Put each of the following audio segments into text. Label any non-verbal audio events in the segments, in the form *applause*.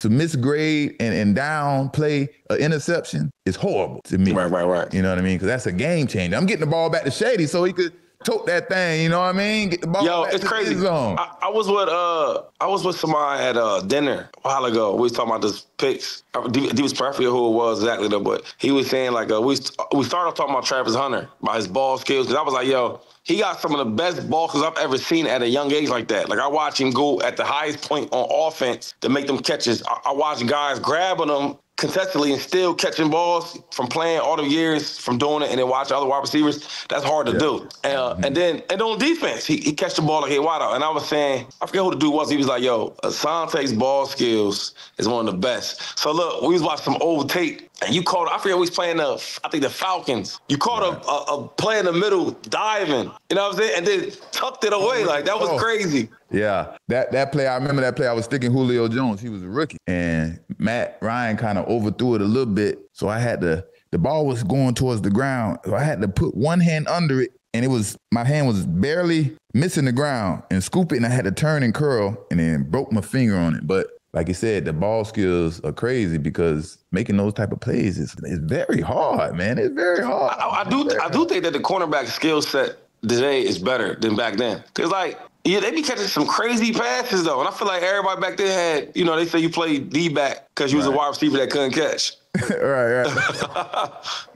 to misgrade and, and downplay an interception is horrible to me. Right, right, right. You know what I mean? Because that's a game changer. I'm getting the ball back to Shady so he could tote that thing. You know what I mean? Get the ball. Yo, it's crazy. I, I was with uh, I was with somebody at uh dinner a while ago. We was talking about this picks. He, D was perfect who it was exactly though, but he was saying like uh, we we started talking about Travis Hunter about his ball skills and I was like, yo, he got some of the best ball skills I've ever seen at a young age like that. Like I watch him go at the highest point on offense to make them catches. I, I watch guys grabbing them contestedly and still catching balls from playing all the years from doing it and then watch other wide receivers. That's hard to do. And, uh, and then and on defense, he, he catch the ball like he wide out. And I was saying, I forget who the dude was. He was like, yo, Asante's ball skills is one of the best. So look, we was watching some old tape and you caught, I forget who was playing the, I think the Falcons. You caught a, a, a play in the middle diving, you know what I'm saying? And then tucked it away. Like that was Oh. crazy. Yeah, that that play. I remember that play. I was sticking Julio Jones. He was a rookie, and Matt Ryan kind of overthrew it a little bit. So I had to. The ball was going towards the ground, so I had to put one hand under it, and it was my hand was barely missing the ground, and scoop it, and I had to turn and curl, and then broke my finger on it. But like you said, the ball skills are crazy because making those type of plays is is very hard, man. It's very hard. I, I do I do think that the cornerback skill set today is better than back then. Cause like yeah, they be catching some crazy passes though, and I feel like everybody back then had you know they say you played D back because you was a wide receiver that couldn't catch. *laughs* *laughs* right, right.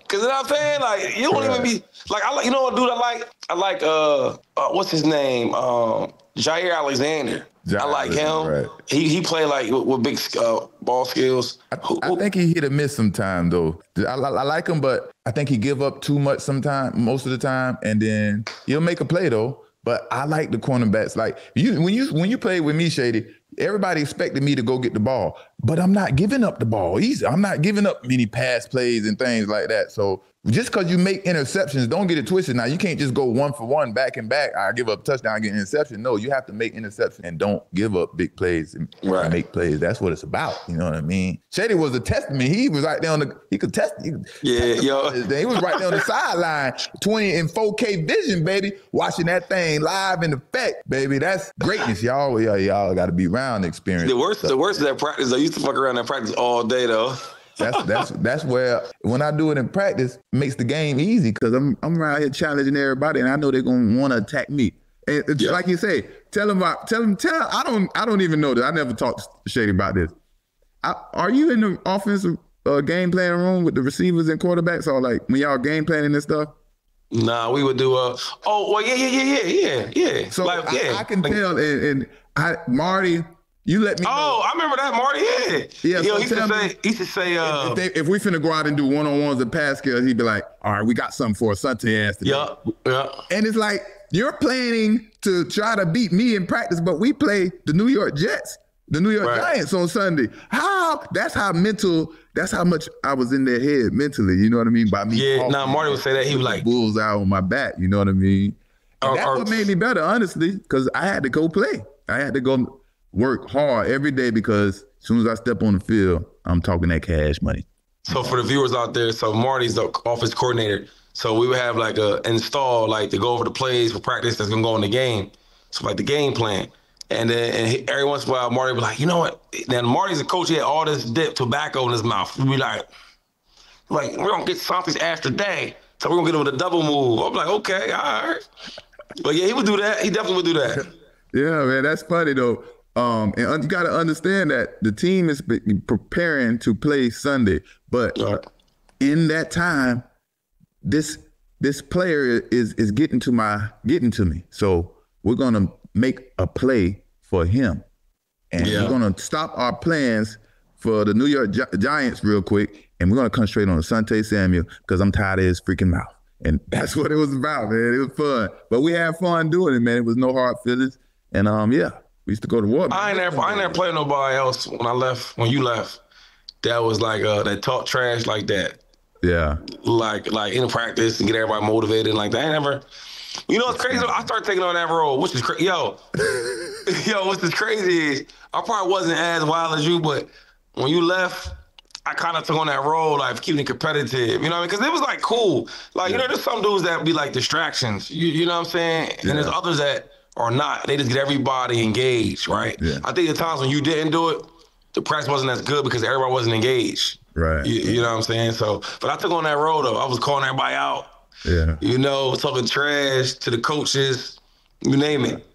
Cause you know what I'm saying? Like you don't even be like I like you know what dude I like? I like uh, uh what's his name? Um Jaire Alexander. Jaire I like him. Right. He he played like with, with big uh, ball skills. Who- I think he hit or miss sometime though. I, I, I like him, but I think he give up too much sometime, most of the time, and then he'll make a play though. But I like the cornerbacks. Like you, when you when you play with me, Shady, everybody expected me to go get the ball, but I'm not giving up the ball easy. I'm not giving up many pass plays and things like that. So just because you make interceptions, don't get it twisted. Now you can't just go one for one back and back. I give up a touchdown, I get an interception. No, you have to make interceptions and don't give up big plays and, and Right. make plays. That's what it's about. You know what I mean? Shady was a testament. He was right there on the. He could test. He, could Yeah, test yo. He was right there on the *laughs* sideline, twenty in 4K vision, baby, watching that thing live in effect, baby. That's greatness, y'all. Y'all, y'all got to be around the experience. the worst the worst of that practice, I used to fuck around that practice all day though. That's that's that's where when I do it in practice, it makes the game easy because I'm I'm around here challenging everybody, and I know they're gonna want to attack me. And it's Yeah. like you say, tell them about tell them tell. I don't I don't even know this. I never talked to Shady about this. I, are you in the offensive uh, game planning room with the receivers and quarterbacks, or like when y'all game planning and stuff? Nah, we would do uh oh well yeah yeah yeah yeah yeah yeah. So like, I, yeah. I can Like- tell, and, and I Marty, you let me know. Oh, I remember that, Marty. Yeah. Yeah, Yo, so he used to say, he used to say, uh, if, they, if we finna go out and do one on ones pass skills, he'd be like, "All right, we got something for Sunday ass today." yeah, yeah. And it's like you're planning to try to beat me in practice, but we play the New York Jets, the New York Right. Giants on Sunday. How? That's how mental. That's how much I was in their head mentally. You know what I mean? By me. Yeah, talking nah, Marty would say that. He was like- bulls out on my back. You know what I mean? Or- that's or- what made me better, honestly, because I had to go play. I had to go work hard every day because as soon as I step on the field, I'm talking that cash money. So for the viewers out there, so Marty's the office coordinator. So we would have like a install, like to go over the plays for practice that's gonna go in the game. So like the game plan. And then and he, every once in a while, Marty would be like, you know what? Then Marty's a coach. He had all this dip tobacco in his mouth. We'd be like, like we're gonna get Santi's ass today. So we're gonna get him with a double move. I'm like, okay, all right. But yeah, he would do that. He definitely would do that. *laughs* Yeah, man, that's funny though. Um, and you got to understand that the team is be- preparing to play Sunday, but right. in that time, this this player is is getting to my getting to me. So we're gonna make a play for him, and Yeah. we're gonna stop our plans for the New York Gi- Giants real quick, and we're gonna concentrate on Asante Samuel because I'm tired of his freaking mouth. And *laughs* that's what it was about, man. It was fun, but we had fun doing it, man. It was no hard feelings, and um, yeah, we used to go to war. I ain't never, I ain't never played nobody else when I left. When you left, that was like uh, that talk trash like that, Yeah, like like in practice and get everybody motivated like that. I ain't never. You know what's crazy? I started taking on that role, which is crazy. Yo, *laughs* yo, what's is crazy is I probably wasn't as wild as you, but when you left. I kind of took on that role, like keeping it competitive, you know, because it was like cool. Like, you know, there's some dudes that be like distractions, you, you know what I'm saying? And there's others that are not. They just get everybody engaged, right? Yeah. I think the times when you didn't do it, the press wasn't as good because everybody wasn't engaged. Right. You, you know what I'm saying? So, but I took on that role though. I was calling everybody out. Yeah. You know, talking trash to the coaches, you name it.